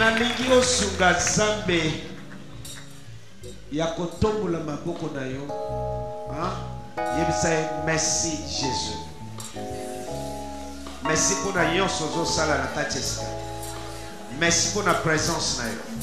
nalingi osunga nzambe ya kotombola maboko na yo yebisa ye merci jésus merci mpo na nyonso ozosala na kati esika merci mpo na présence na yo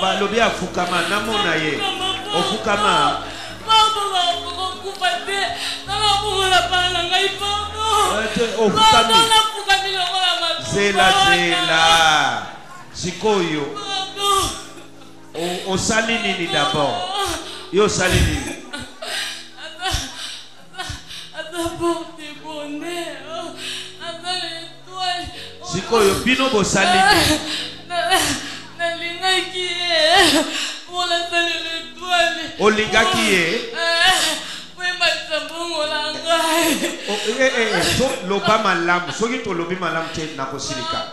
balobi afukama namona ye ofukama ofukami zela zela sikoyo osali nini dabord yo osali nini sikoyo bino bosali olingaki ye loba malamu soki tolobi malamu te nakosilika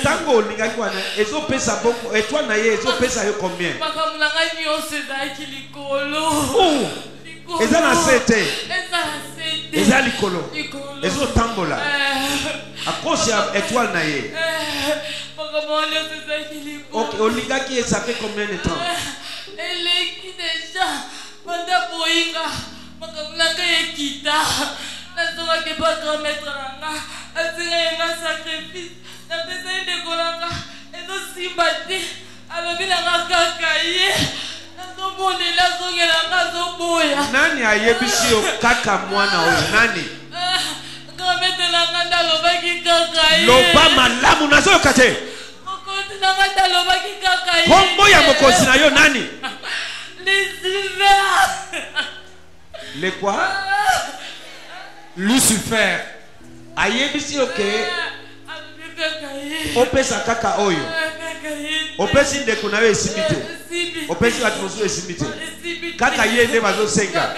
ntango olingaki wana ezopesa boko etwale na ye ezopesa yo combien makambo na ngai nyonso ezalaki likolo oh! eza na se te eza likolo ezotambola eh. akosi ya etwale na ye eh. olingaki esape combien de temps eh. eleki deja banda boyinga Makambo na ngai ekita. Nazongaki epai ya grand maître na nga, asengaki nga sacrifice, napesaki ndeko na nga, ezosimba te, alobi na nga kaka ye nazobondela azongela nga azoboya. Nani ayebisi yo kaka mwana oyo nani? Ah, grand maître na nga nde alobaki kaka ye. Loba malamu, nazoyoka te. Mokonzi na ngai alobaki kaka ye. Kombo ya mokonzi na yo nani? Lucifer. Le quoi? Lucifer. Ayebisi yo ke opesa kaka oyo. Opesi ndeko na yo esimbi te. Opesi bato mosusu esimbi te. Kaka ye nde bazosenga.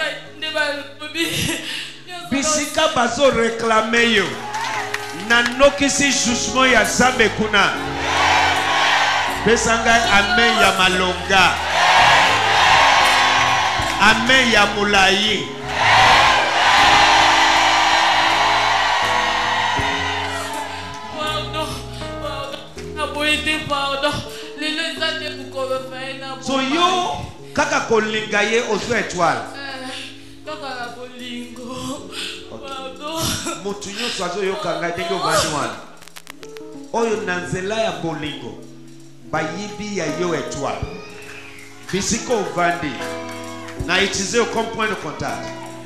bisika bazo reklame yo nanokisi jugement ya zambe kuna pesa ngai ame ya malonga ame ya molai so yo Kaka kolinga ye ozwa etoile. Eh, kaka na bolingo. Pardon. Moto nyonso azoyoka ngai ndenge ovandi wana. Oyo na nzela ya bolingo bayibi ya yo etoile. Bisika ovandi na utiliser yo comme point de contact.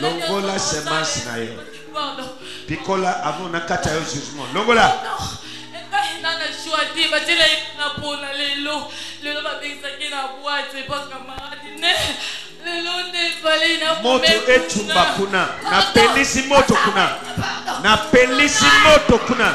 longola semence na yo pikola avant na kati ya yo jugement longola moto ecumba kuna napelisi moto kuna napelisi moto kuna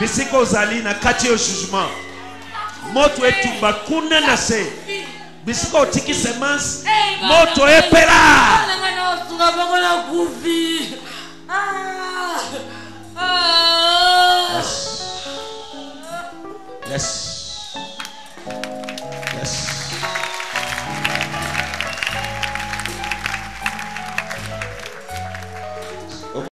bisika ozali na kati yo jugement moto etumba kuna na se bisika otiki semence moto epela Yes. Yes.